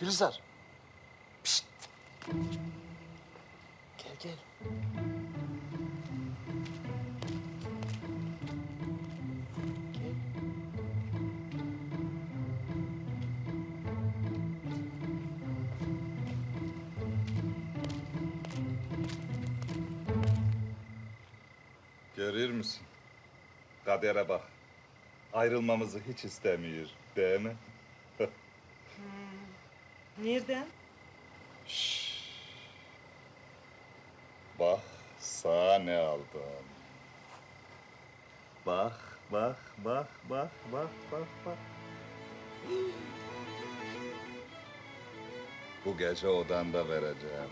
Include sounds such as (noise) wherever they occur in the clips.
Gülizar. Pişt. Gel gel. Görür müsün? Kadere bak. Ayrılmamızı hiç istemiyor, değil mi? Nereden? Bak, sana ne aldım. Bak, bak, bak, bak, bak, bak, bak. Bu gece odanda vereceğim.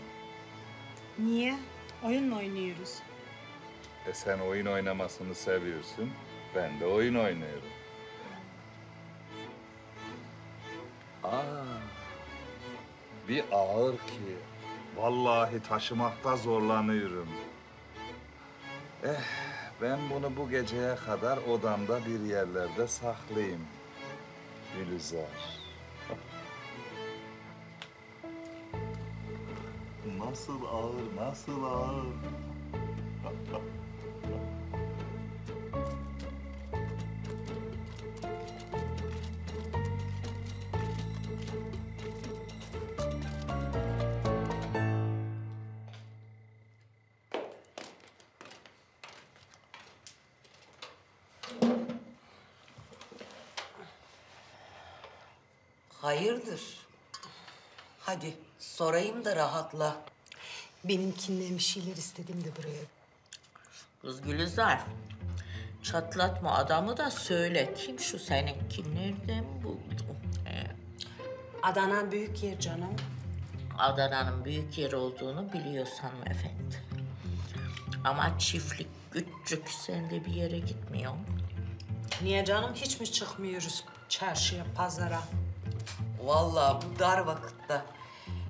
Niye? Oyun mu oynuyoruz? E sen oyun oynamasını seviyorsun, ben de oyun oynuyorum. Aa, bir ağır ki, vallahi taşımakta zorlanıyorum. Eh, ben bunu bu geceye kadar odamda bir yerlerde saklayayım. Gülizar. nasıl ağır, nasıl ağır. (laughs) Hayırdır? Hadi sorayım da rahatla. Benimkinden bir şeyler istedim de buraya. Kız Gülizar, çatlatma adamı da söyle. Kim şu seninki? Nereden buldun? He. Adana büyük yer canım. Adana'nın büyük yer olduğunu biliyorsun hanımefendi. Ama çiftlik küçük, sen de bir yere gitmiyorsun. Niye canım hiç mi çıkmıyoruz çarşıya, pazara? Vallahi bu dar vakitte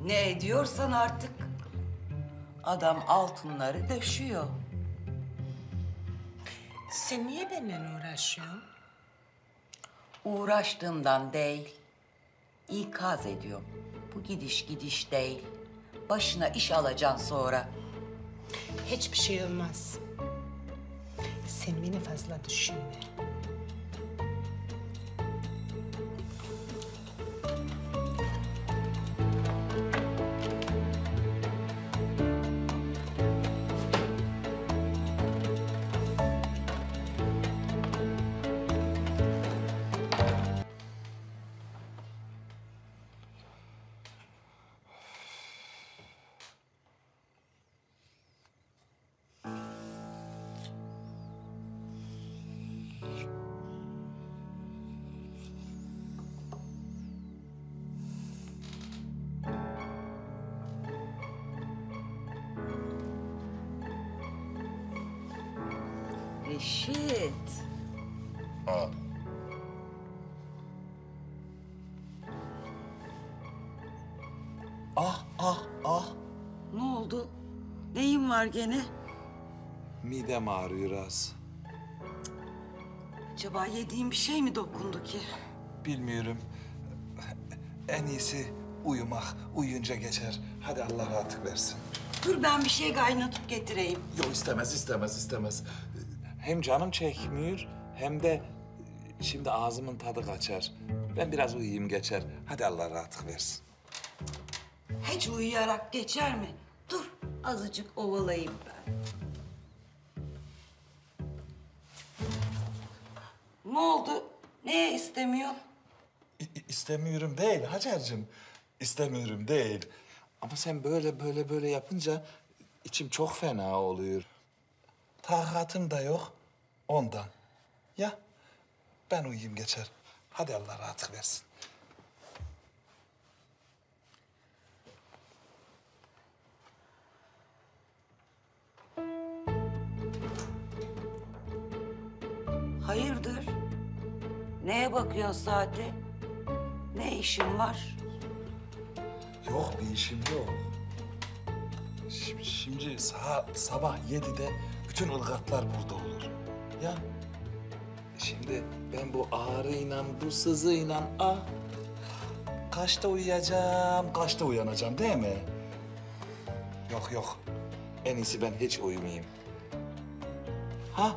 ne ediyorsan artık adam altınları döşüyor. Sen niye benimle uğraşıyorsun? Uğraştığımdan değil, ikaz ediyorum. Bu gidiş gidiş değil. Başına iş alacaksın sonra. Hiçbir şey olmaz. Sen beni fazla düşünme. Var gene? Midem ağrıyor az. Acaba yediğin bir şey mi dokundu ki? Bilmiyorum. En iyisi uyumak. Uyuyunca geçer. Hadi Allah rahatlık versin. Dur ben bir şey kaynatıp getireyim. Yok istemez, istemez, istemez. Hem canım çekmiyor hem de şimdi ağzımın tadı kaçar. Ben biraz uyuyayım geçer. Hadi Allah rahatlık versin. Hiç uyuyarak geçer mi? Azıcık ovalayayım ben. Ne oldu? Neye istemiyor? İ- İstemiyorum değil Hacer'cim. İstemiyorum değil. Ama sen böyle böyle böyle yapınca içim çok fena oluyor. Takatım da yok ondan. Ya ben uyuyayım geçer. Hadi Allah rahatlık versin. Hayırdır? Neye bakıyorsun saate? Ne işin var? Yok bir işim yok. Şimdi, şimdi sa- sabah yedide bütün ılgatlar burada olur. Ya şimdi ben bu ağrıyla, bu sızıyla ah kaçta uyuyacağım, kaçta uyanacağım değil mi? Yok yok. En iyisi ben hiç uyumayayım. Ha?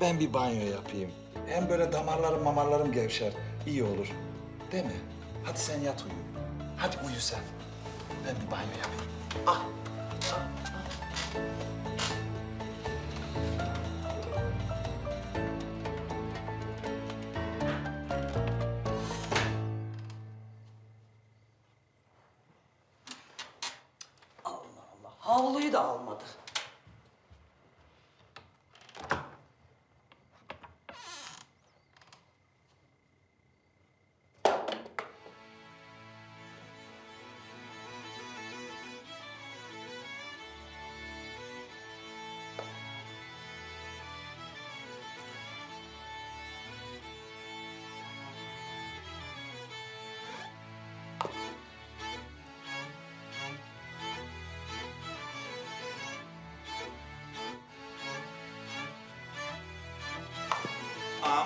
Ben bir banyo yapayım. Hem böyle damarlarım mamarlarım gevşer. İyi olur. Değil mi? Hadi sen yat uyu. Hadi uyu sen. Ben bir banyo yapayım. Ah. Allah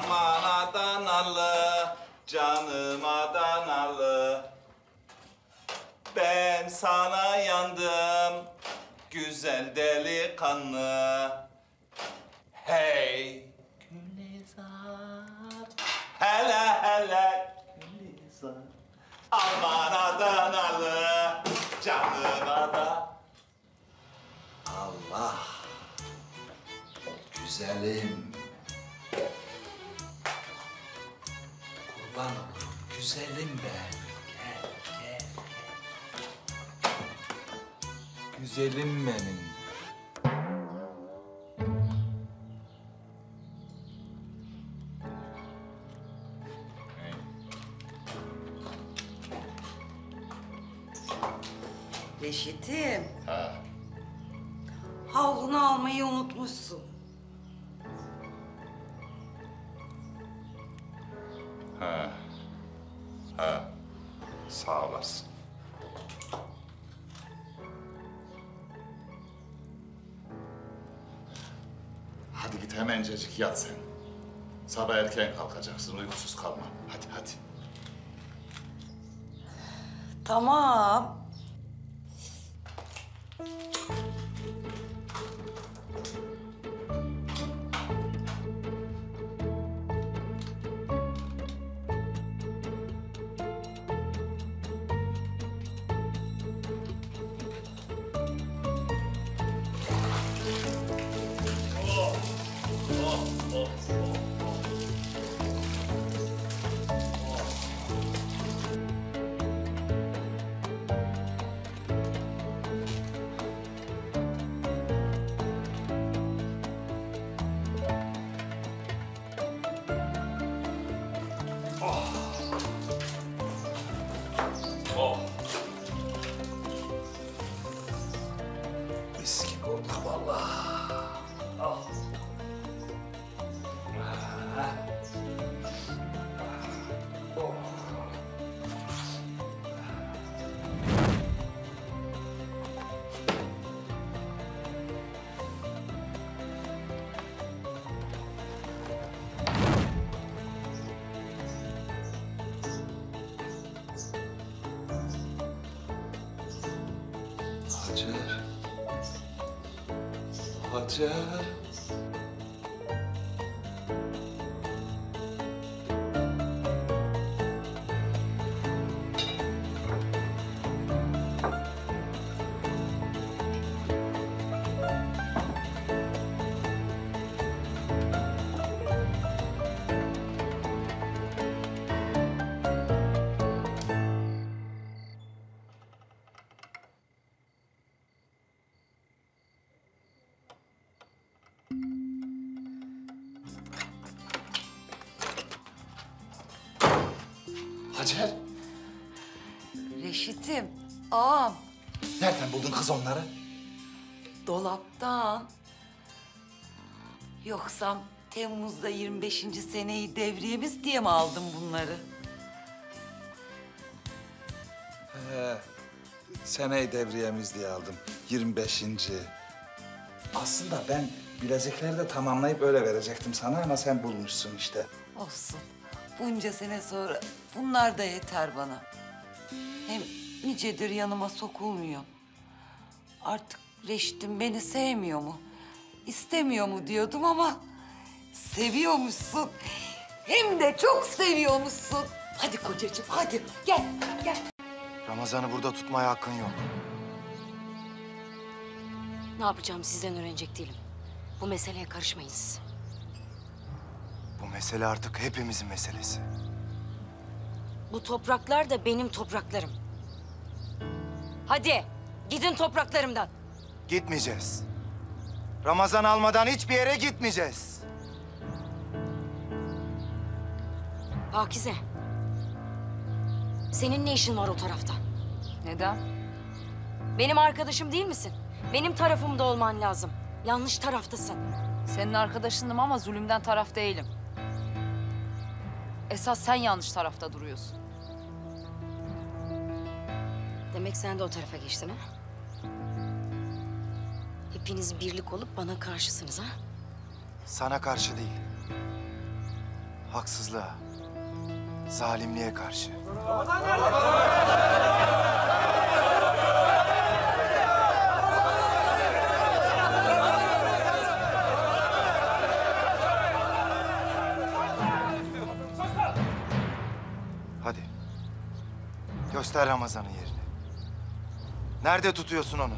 Aman Adanalı, canım Adanalı. Ben sana yandım, güzel delikanlı. Hey Gülizar, hele hele Gülizar. Aman Adanalı, canım Adanalı. Allah, güzelim. Kurban olurum güzelim ben. Gel, gel. Güzelim benim. Reşit'im. Havlunu hemencecik yat sen. Sabah erken kalkacaksın, uykusuz kalma. Hadi hadi. Tamam. Yeah. Nereden buldun kız onları? Dolaptan. Yoksam Temmuz'da 25. seneyi devriyemiz diye mi aldım bunları? He, seneyi devriyemiz diye aldım. 25. Aslında ben bilezikleri de tamamlayıp öyle verecektim sana ama sen bulmuşsun işte. Olsun. Bunca sene sonra bunlar da yeter bana. Hem nicedir yanıma sokulmuyor. Artık Reşit'im beni sevmiyor mu? İstemiyor mu diyordum ama seviyormuşsun. Hem de çok seviyormuşsun. Hadi kocacığım hadi gel gel. Ramazan'ı burada tutmaya hakkın yok. Ne yapacağım sizden öğrenecek değilim. Bu meseleye karışmayın siz. Bu mesele artık hepimizin meselesi. Bu topraklar da benim topraklarım. Hadi gidin topraklarımdan. Gitmeyeceğiz. Ramazan almadan hiçbir yere gitmeyeceğiz. Pakize. Senin ne işin var o tarafta? Neden? Benim arkadaşım değil misin? Benim tarafımda olman lazım. Yanlış taraftasın. Senin arkadaşınım ama zulümden taraf değilim. Esas sen yanlış tarafta duruyorsun. Demek sen de o tarafa geçtin ha? Hepiniz birlik olup bana karşısınız ha? Sana karşı değil. Haksızlığa, zalimliğe karşı. Hadi. Göster Ramazan'ın yerini. Nerede tutuyorsun onu?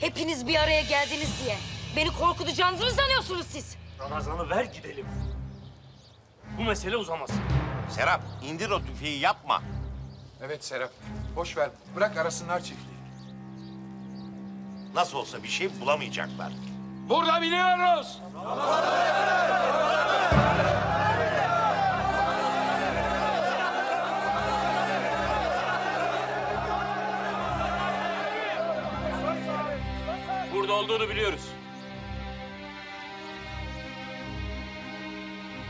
Hepiniz bir araya geldiniz diye. Beni korkutacağınızı mı sanıyorsunuz siz? Ramazan'ı ver gidelim. Bu mesele uzamaz. Serap indir o tüfeği yapma. Evet Serap. Boş ver. Bırak arasınlar çiftliği. Nasıl olsa bir şey bulamayacaklar. Burada biliyoruz. Burada olduğunu biliyoruz.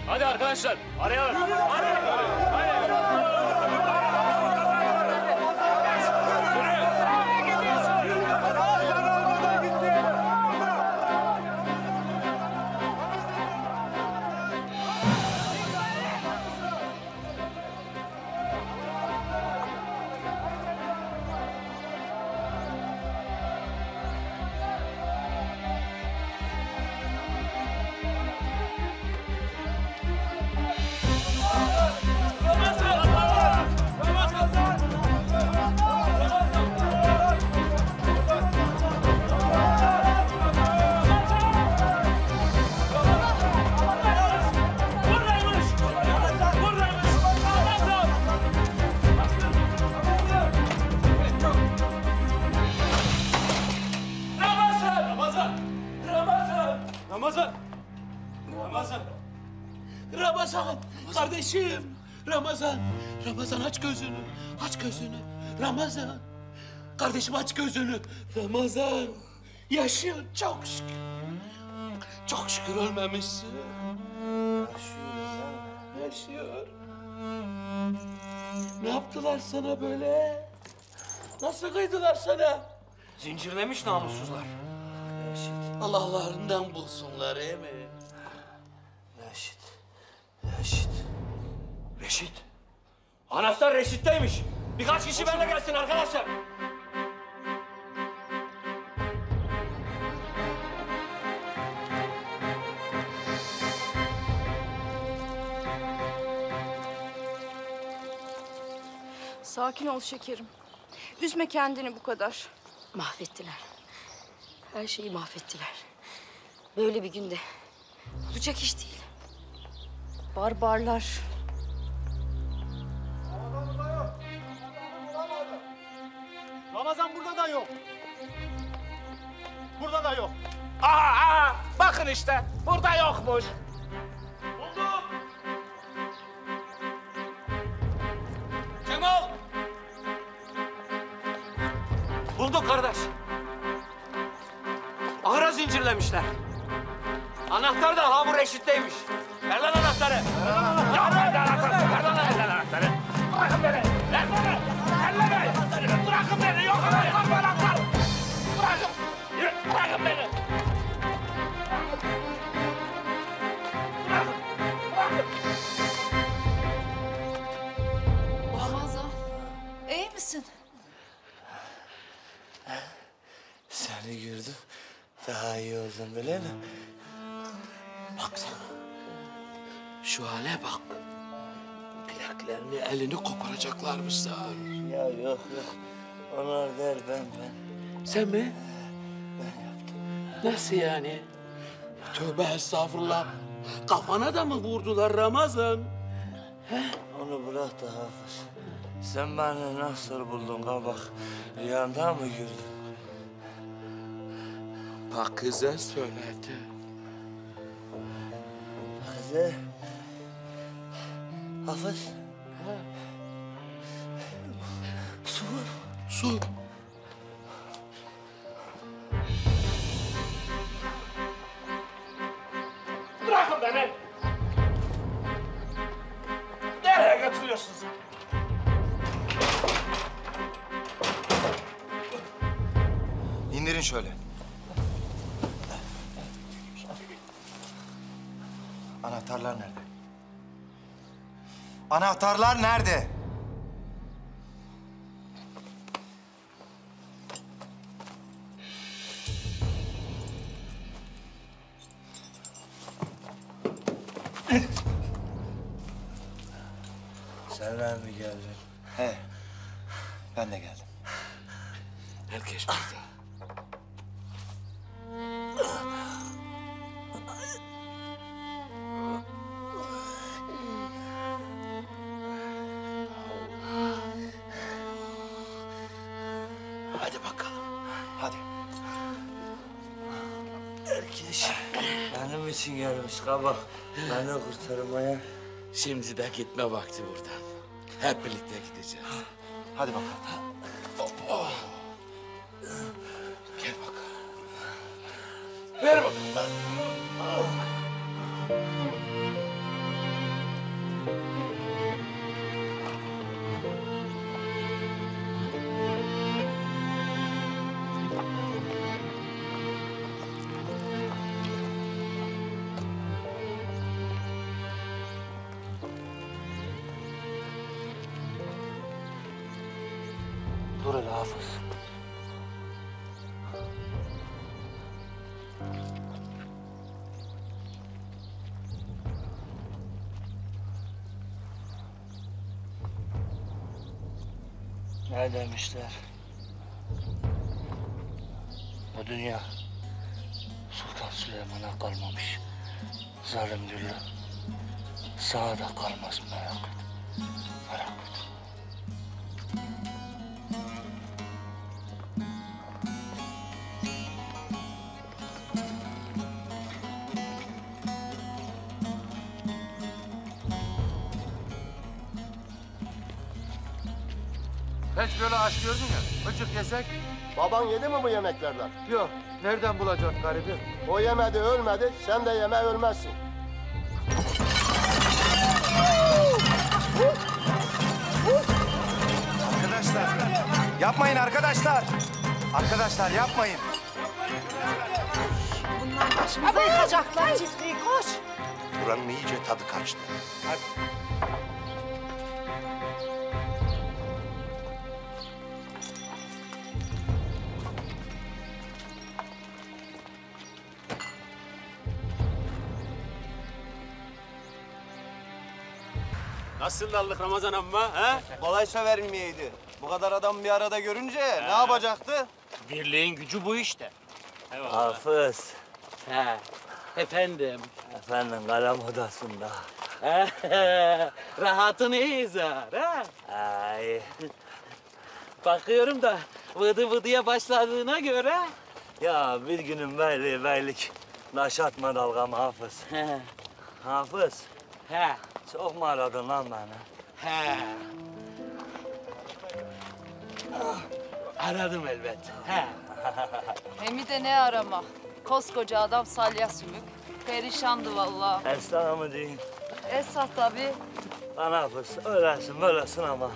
Hadi arkadaşlar, arayalım. Ramazan! Kardeşim! Ramazan! Ramazan aç gözünü! Aç gözünü! Ramazan! Kardeşim aç gözünü! Ramazan! Yaşıyor çok şükür! Çok şükür ölmemişsin! Yaşıyor! Yaşıyor! Ne yaptılar sana böyle? Nasıl kıydılar sana? Zincirlemiş namussuzlar. Allah'larından bulsunlar değil mi? Reşit. Anahtar Reşit'teymiş. Birkaç kişi benimle gelsin arkadaşlar. Sakin ol şekerim. Üzme kendini bu kadar. Mahvettiler. Her şeyi mahvettiler. Böyle bir günde olacak iş değil. Barbarlar. Ramazan burada da yok. Burada da yok. Aa, aa, bakın işte burada yokmuş. Buldum. Kemal. Bulduk kardeş. Ahıra zincirlemişler. Anahtar da ha bu Reşit'teymiş. Ver lan anahtarı. Ver Şu hale bak. Bileklerini, elini koparacaklarmışlar. Ya yok yok. Onlar der ben ben. Sen mi? Nasıl yani? Tövbe estağfurullah. Kafana da mı vurdular Ramazan? Onu bırak da Hafız. Sen beni nasıl buldun kabak? Rüyanda mı gördün? Pakize söyledi. Kızı. Hafız. Su var. Su. Anahtarlar nerede? Sen mi geldin? He. Ben de geldim. Herkes burada. Gelmiş kabak. Beni kurtarmaya. Şimdi de gitme vakti buradan. Hep birlikte gideceğiz. Hadi bakalım. Hafız. Ne demişler? Bu dünya Sultan Süleyman'a kalmamış. Zalim Güllü. Sağa kalmaz merak et. Hiç böyle aç gördün ya. Bıcık yesek. Baban yedi mi bu yemeklerden? Yok. Nereden bulacaksın garibim? O yemedi ölmedi, sen de yeme ölmezsin. Arkadaşlar. Yapmayın arkadaşlar. Arkadaşlar yapmayın. Bunlar başımıza yıkacaklar çiftliği. Koş. Buranın iyice tadı kaçtı. Nasıl dallık Ramazan amma ha? Kolaysa vermeyeydi. Bu kadar adam bir arada görünce ne yapacaktı? Birliğin gücü bu işte. Hafız. He. Efendim. Efendim kalem odasında. (laughs) Rahatını izar ha? Ay. Bakıyorum da vıdı vıdıya başladığına göre. Ya bir günün beyliği beylik. Taş atma dalgam Hafız. Hafız. He. Çok mu aradın lan beni? He. Aradım elbet. He. (laughs) Hem de ne arama. Koskoca adam salya sümük. Perişandı vallahi. Esra mı diyeyim? Esat tabii. Lan Hafız öylesin böylesin ama.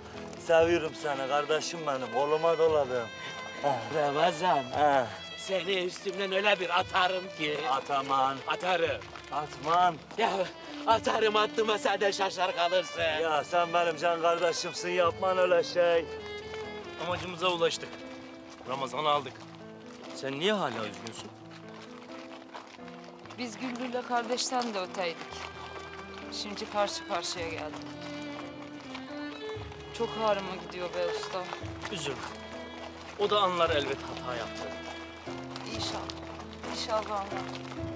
Seviyorum seni kardeşim benim. Koluma doladım. Ramazan. He. Seni üstümden öyle bir atarım ki. Ataman. Atarım. Atman. Ya atarım attığıma sen de şaşar kalırsın. Ya sen benim can kardeşimsin yapman öyle şey. Amacımıza ulaştık. Ramazan'ı aldık. Sen niye hala üzgünsün? Biz Güllü'yle kardeşten de öteydik. Şimdi karşı karşıya geldik. Çok ağrıma gidiyor be usta. Üzülme. O da anlar elbet hata yaptı. 李少，李少光。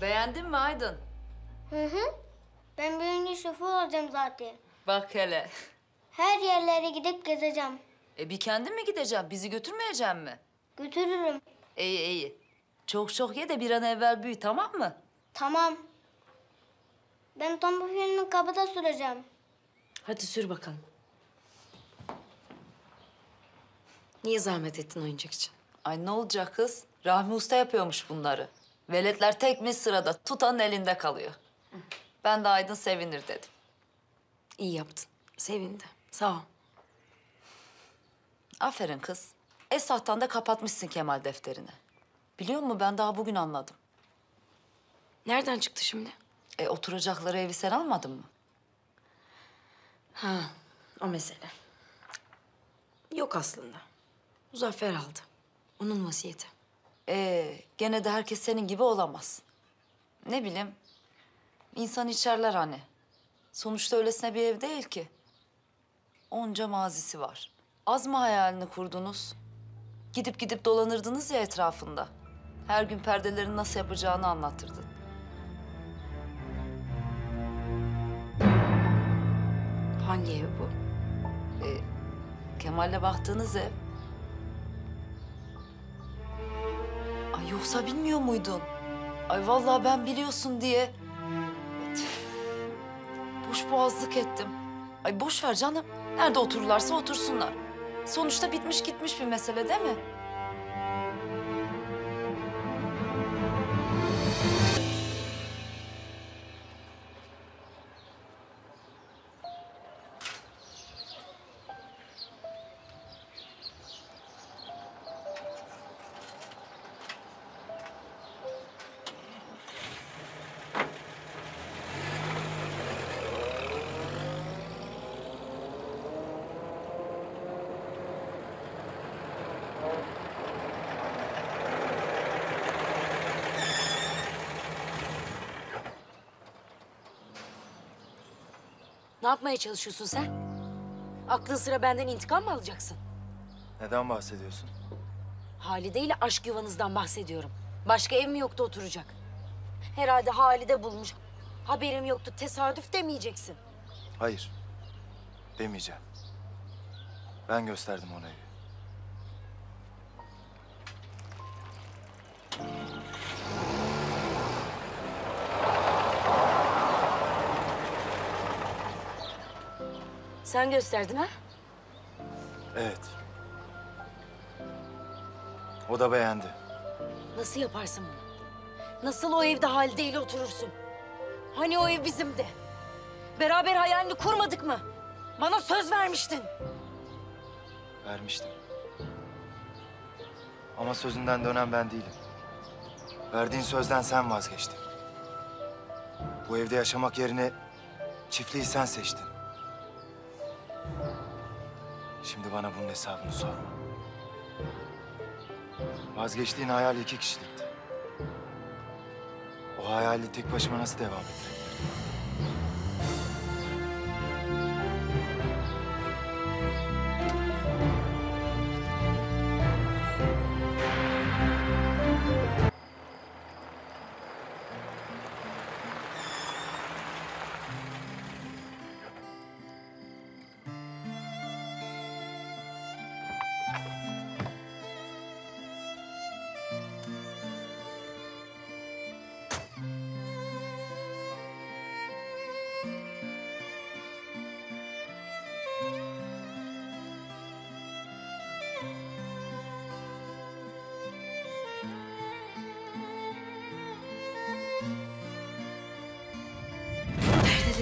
Beğendin mi Aydın? Hı hı. Ben büyüyünce şoför olacağım zaten. Bak hele. Her yerlere gidip gezeceğim. E bir kendin mi gideceksin? Bizi götürmeyeceksin mi? Götürürüm. İyi iyi. Çok çok ye de bir an evvel büyü tamam mı? Tamam. Ben tombul filmi kapıda süreceğim. Hadi sür bakalım. Niye zahmet ettin oyuncak için? Ay ne olacak kız? Rahmi Usta yapıyormuş bunları. Veletler tek mi sırada tutanın elinde kalıyor. Ben de Aydın sevinir dedim. İyi yaptın. Sevindi. Sağ ol. Aferin kız. Esahtan da kapatmışsın Kemal defterini. Biliyor musun ben daha bugün anladım. Nereden çıktı şimdi? E oturacakları evi sen almadın mı? Ha, o mesele. Yok aslında. Muzaffer aldı. Onun vasiyeti. Ee, gene de herkes senin gibi olamaz. Ne bileyim, insan içerler hani. Sonuçta öylesine bir ev değil ki. Onca mazisi var. Az mı hayalini kurdunuz? Gidip gidip dolanırdınız ya etrafında. Her gün perdelerin nasıl yapacağını anlatırdın. Hangi ev bu? Ee, Kemal'le baktığınız ev. Ay yoksa bilmiyor muydun? Ay vallahi ben biliyorsun diye... Boş boğazlık ettim. Ay boş ver canım. Nerede otururlarsa otursunlar. Sonuçta bitmiş gitmiş bir mesele değil mi? Ne yapmaya çalışıyorsun sen? Aklın sıra benden intikam mı alacaksın? Neden bahsediyorsun? Halide ile aşk yuvanızdan bahsediyorum. Başka ev mi yoktu oturacak? Herhalde Halide bulmuş. Haberim yoktu, tesadüf demeyeceksin. Hayır. Demeyeceğim. Ben gösterdim ona evi. Sen gösterdin ha? Evet. O da beğendi. Nasıl yaparsın bunu? Nasıl o evde Halide ile oturursun? Hani o ev bizimdi? Beraber hayalini kurmadık mı? Bana söz vermiştin. Vermiştim. Ama sözünden dönen ben değilim. Verdiğin sözden sen vazgeçtin. Bu evde yaşamak yerine çiftliği sen seçtin. Şimdi bana bunun hesabını sorma. Vazgeçtiğin hayal iki kişilikti. O hayali tek başıma nasıl devam ettirebilirim?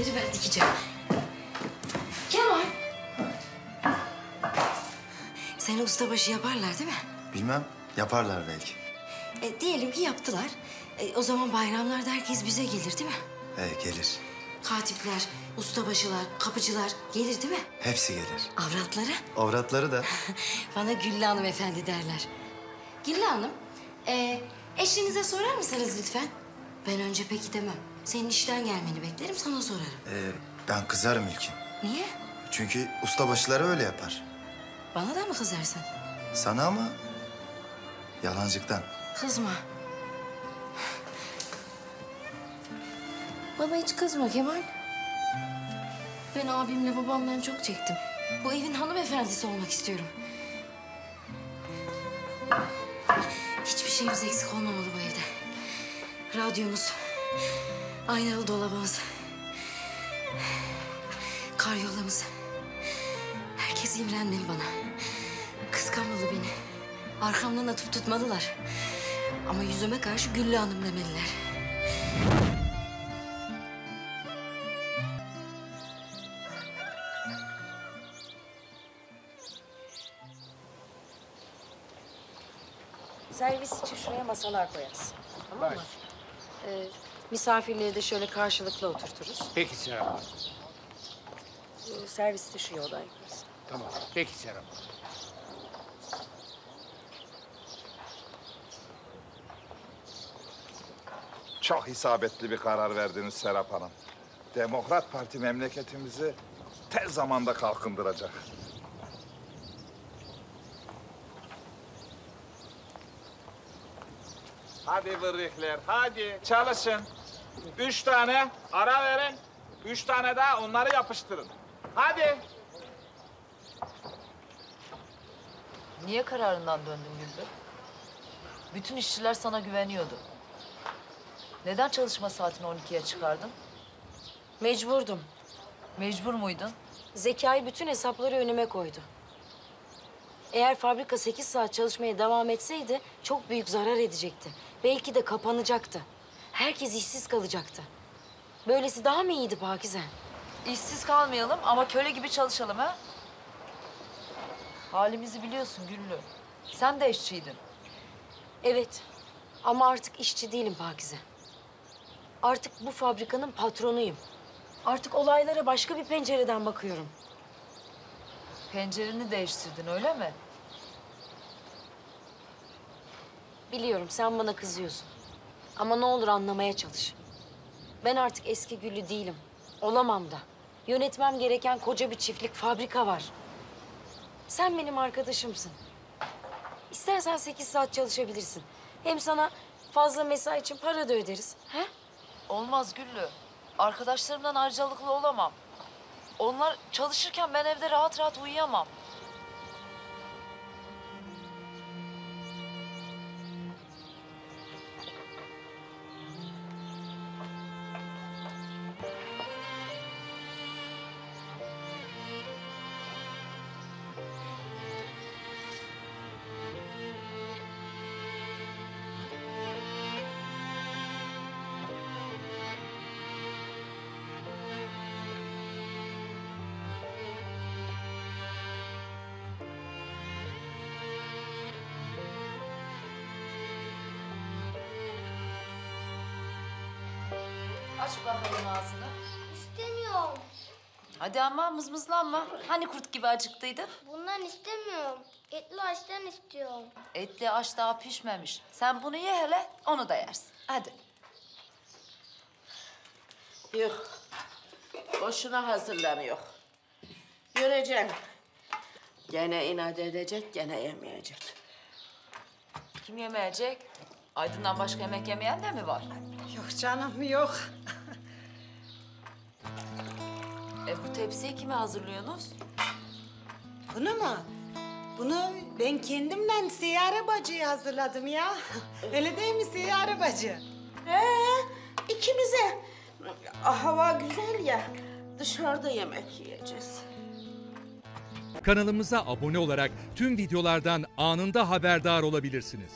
Gülleri ben dikeceğim. Kemal. Seni ustabaşı yaparlar değil mi? Bilmem, yaparlar belki. E, diyelim ki yaptılar. E, o zaman bayramlarda herkes bize gelir değil mi? He, gelir. Katipler, ustabaşılar, kapıcılar gelir değil mi? Hepsi gelir. Avratları Avratları da. (laughs) bana Güllü hanımefendi derler. Güllü Hanım, e, eşinize sorar mısınız lütfen? Ben önce peki demem. Senin işten gelmeni beklerim, sana sorarım. Ee, ben kızarım ilkin. Niye? Çünkü ustabaşıları öyle yapar. Bana da mı kızarsın? Sana ama yalancıktan. Kızma. Bana hiç kızma Kemal. Ben abimle babamdan çok çektim. Bu evin hanımefendisi olmak istiyorum. Hiçbir şeyimiz eksik olmamalı bu evde. Radyomuz, aynalı dolabımız, karyolamız. Herkes imrenmeli bana. Kıskanmalı beni. Arkamdan atıp tutmalılar. Ama yüzüme karşı Güllü Hanım demeliler. Servis için şuraya masalar koyarız. Tamam mı? Ee, misafirleri de şöyle karşılıklı oturturuz. Peki Serap Hanım. Ee, servis de şu odaya koyarız. Tamam. Peki Serap Hanım. Çok isabetli bir karar verdiniz Serap Hanım. Demokrat Parti memleketimizi tez zamanda kalkındıracak. Hadi vırrikler, hadi çalışın. Üç tane ara verin. Üç tane daha onları yapıştırın. Hadi. Niye kararından döndün Güllü? Bütün işçiler sana güveniyordu. Neden çalışma saatini 12'ye çıkardın? Mecburdum. Mecbur muydun? Zekai bütün hesapları önüme koydu. Eğer fabrika 8 saat çalışmaya devam etseydi çok büyük zarar edecekti. Belki de kapanacaktı. Herkes işsiz kalacaktı. Böylesi daha mı iyiydi Pakize? İşsiz kalmayalım ama köle gibi çalışalım ha? Halimizi biliyorsun Güllü. Sen de işçiydin. Evet ama artık işçi değilim Pakize. Artık bu fabrikanın patronuyum. Artık olaylara başka bir pencereden bakıyorum. Pencereni değiştirdin öyle mi? Biliyorum sen bana kızıyorsun. Ama ne olur anlamaya çalış. Ben artık eski Güllü değilim. Olamam da. Yönetmem gereken koca bir çiftlik fabrika var. Sen benim arkadaşımsın. İstersen sekiz saat çalışabilirsin. Hem sana fazla mesai için para da öderiz. He? Olmaz Güllü. Arkadaşlarımdan ayrıcalıklı olamam. Onlar çalışırken ben evde rahat rahat uyuyamam. Hadi ama mızmızlanma. Hani kurt gibi acıktıydın? Bundan istemiyorum. Etli açtan istiyorum. Etli aş daha pişmemiş. Sen bunu ye hele, onu da yersin. Hadi. Yok. Boşuna hazırlanıyor. Göreceksin. Gene inat edecek, gene yemeyecek. Kim yemeyecek? Aydın'dan başka yemek yemeyen de mi var? Yok canım yok. Bu tepsiyi kime hazırlıyorsunuz? Bunu mu? Bunu ben kendimden Seyyare Bacı'ya hazırladım ya. (laughs) Öyle değil mi Seyyare Bacı? He, ikimize. Hava güzel ya. Dışarıda yemek yiyeceğiz. Kanalımıza abone olarak tüm videolardan anında haberdar olabilirsiniz.